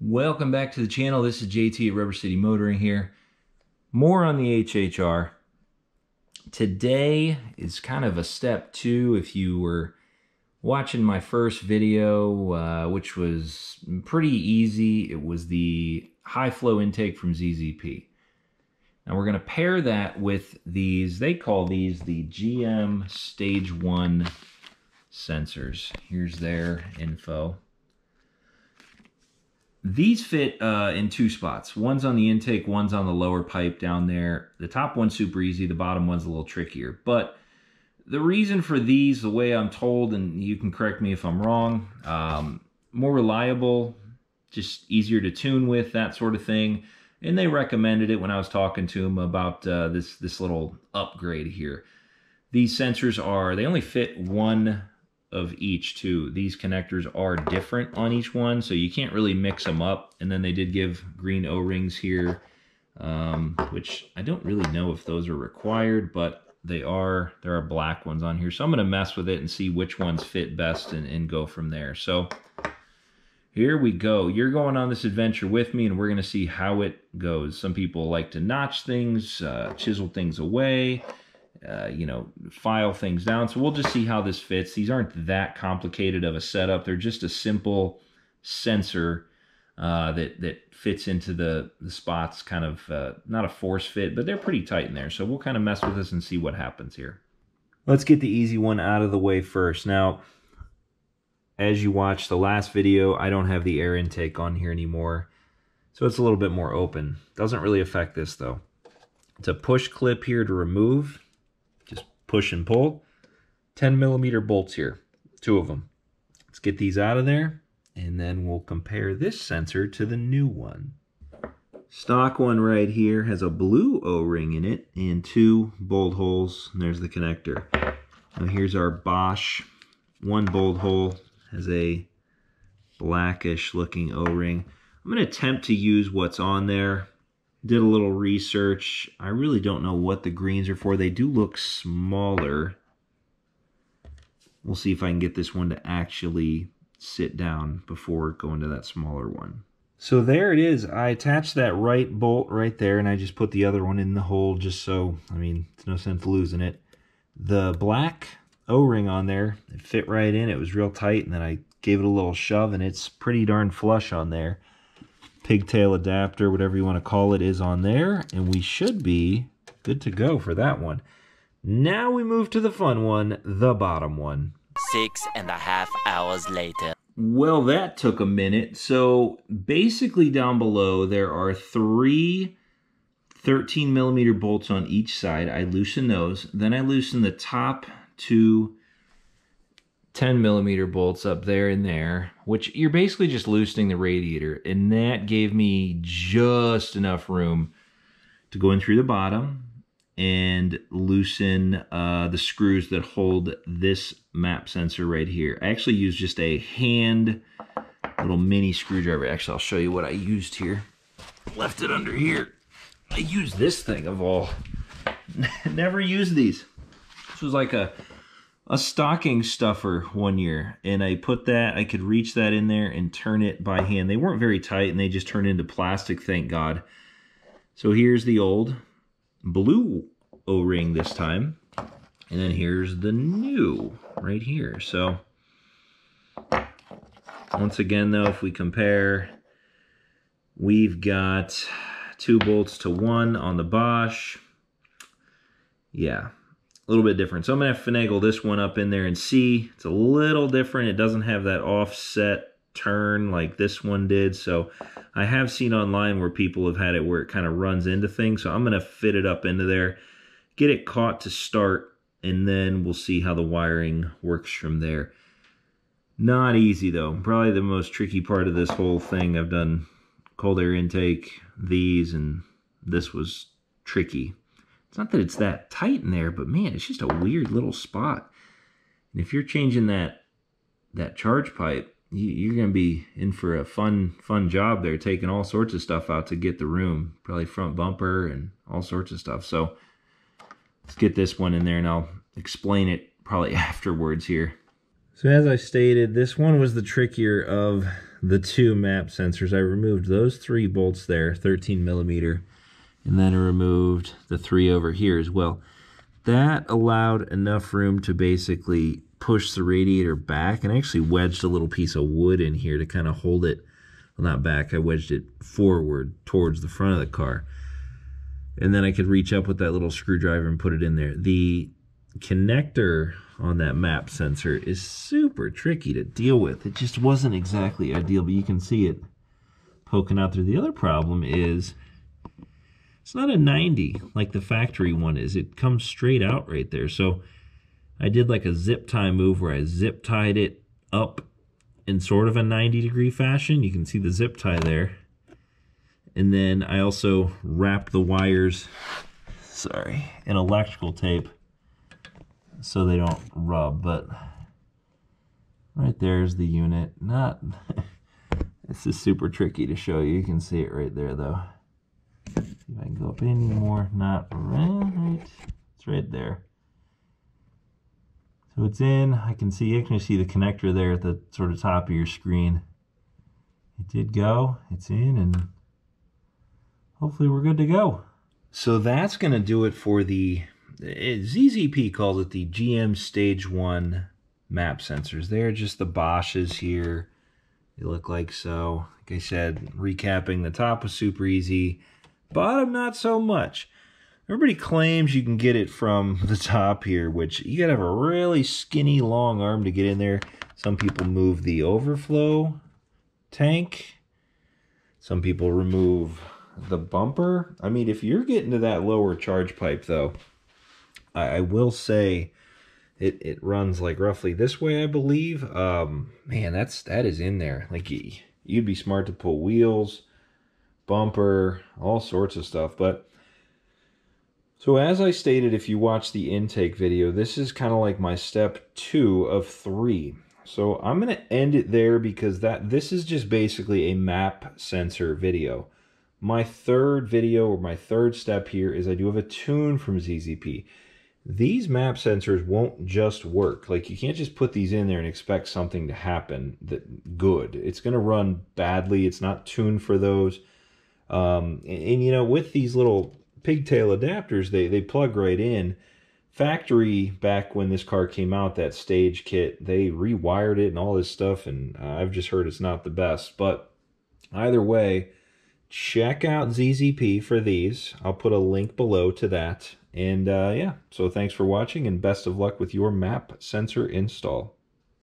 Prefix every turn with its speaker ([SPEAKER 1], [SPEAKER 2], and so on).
[SPEAKER 1] Welcome back to the channel. This is JT at Rubber City Motoring here. More on the HHR. Today is kind of a step two if you were watching my first video, uh, which was pretty easy. It was the high flow intake from ZZP. Now we're going to pair that with these, they call these the GM Stage 1 sensors. Here's their info. These fit uh, in two spots. One's on the intake, one's on the lower pipe down there. The top one's super easy, the bottom one's a little trickier. But the reason for these, the way I'm told, and you can correct me if I'm wrong, um, more reliable, just easier to tune with, that sort of thing. And they recommended it when I was talking to them about uh, this, this little upgrade here. These sensors are, they only fit one of each too. These connectors are different on each one, so you can't really mix them up. And then they did give green O-rings here, um, which I don't really know if those are required, but they are. There are black ones on here. So I'm to mess with it and see which ones fit best and, and go from there. So here we go. You're going on this adventure with me, and we're to see how it goes. Some people like to notch things, uh, chisel things away. Uh, you know, file things down. So we'll just see how this fits. These aren't that complicated of a setup. They're just a simple sensor uh, that that fits into the, the spots, kind of uh, not a force fit, but they're pretty tight in there. So we'll kind of mess with this and see what happens here. Let's get the easy one out of the way first. Now, as you watch the last video, I don't have the air intake on here anymore. So it's a little bit more open. Doesn't really affect this though. It's a push clip here to remove push and pull. 10 millimeter bolts here, two of them. Let's get these out of there, and then we'll compare this sensor to the new one. Stock one right here has a blue O-ring in it and two bolt holes. There's the connector. Now here's our Bosch. One bolt hole has a blackish looking O-ring. I'm going to attempt to use what's on there did a little research. I really don't know what the greens are for. They do look smaller. We'll see if I can get this one to actually sit down before going to that smaller one. So there it is. I attached that right bolt right there, and I just put the other one in the hole just so, I mean, it's no sense losing it. The black O-ring on there, it fit right in. It was real tight, and then I gave it a little shove, and it's pretty darn flush on there pigtail adapter, whatever you want to call it, is on there. And we should be good to go for that one. Now we move to the fun one, the bottom one.
[SPEAKER 2] Six and a half hours later.
[SPEAKER 1] Well, that took a minute. So basically down below, there are three 13 millimeter bolts on each side. I loosen those. Then I loosen the top two 10 millimeter bolts up there and there, which you're basically just loosening the radiator. And that gave me just enough room to go in through the bottom and loosen uh, the screws that hold this map sensor right here. I actually used just a hand little mini screwdriver. Actually, I'll show you what I used here. Left it under here. I used this thing of all. Never used these. This was like a a stocking stuffer one year and I put that, I could reach that in there and turn it by hand. They weren't very tight and they just turned into plastic, thank God. So here's the old blue O-ring this time. And then here's the new right here. So once again though, if we compare, we've got two bolts to one on the Bosch. Yeah, a little bit different. So I'm going to finagle this one up in there and see. It's a little different. It doesn't have that offset turn like this one did. So I have seen online where people have had it where it kind of runs into things. So I'm going to fit it up into there, get it caught to start, and then we'll see how the wiring works from there. Not easy though. Probably the most tricky part of this whole thing. I've done cold air intake, these, and this was tricky. It's not that it's that tight in there, but man, it's just a weird little spot. And if you're changing that that charge pipe, you, are going to be in for a fun fun job there, taking all sorts of stuff out to get the room, probably front bumper and all sorts of stuff. So let's get this one in there, and I'll explain it probably afterwards here. So as I stated, this one was the trickier of the two map sensors. I removed those three bolts there, 13 millimeter, and then I removed the three over here as well. That allowed enough room to basically push the radiator back and I actually wedged a little piece of wood in here to kind of hold it, well not back, I wedged it forward towards the front of the car. And then I could reach up with that little screwdriver and put it in there. The connector on that map sensor is super tricky to deal with. It just wasn't exactly ideal, but you can see it poking out there. The other problem is it's not a 90 like the factory one is. It comes straight out right there. So I did like a zip tie move where I zip tied it up in sort of a 90 degree fashion. You can see the zip tie there. And then I also wrapped the wires, sorry, in electrical tape so they don't rub. But right there's the unit. Not, this is super tricky to show you. You can see it right there though. I go up any more. Not right. It's right there. So it's in. I can see, you can see the connector there at the sort of top of your screen. It did go. It's in and hopefully we're good to go. So that's going to do it for the eh, ZZP calls it the GM Stage 1 map sensors. They're just the Bosches here. They look like so. Like I said, recapping, the top was super easy. Bottom, not so much. Everybody claims you can get it from the top here, which you gotta have a really skinny long arm to get in there. Some people move the overflow tank. Some people remove the bumper. I mean, if you're getting to that lower charge pipe though, I, I will say it, it runs like roughly this way, I believe. Um, man, that's that is in there. Like you'd be smart to pull wheels, bumper, all sorts of stuff. But so as I stated, if you watch the intake video, this is kind of like my step two of three. So I'm going to end it there because that this is just basically a map sensor video. My third video or my third step here is I do have a tune from ZZP these map sensors won't just work. Like you can't just put these in there and expect something to happen that good. It's going to run badly. It's not tuned for those. Um, and, and, you know, with these little pigtail adapters, they, they plug right in. Factory, back when this car came out, that stage kit, they rewired it and all this stuff. And I've just heard it's not the best. But either way, check out ZZP for these. I'll put a link below to that. And uh, yeah, so thanks for watching and best of luck with your map sensor install.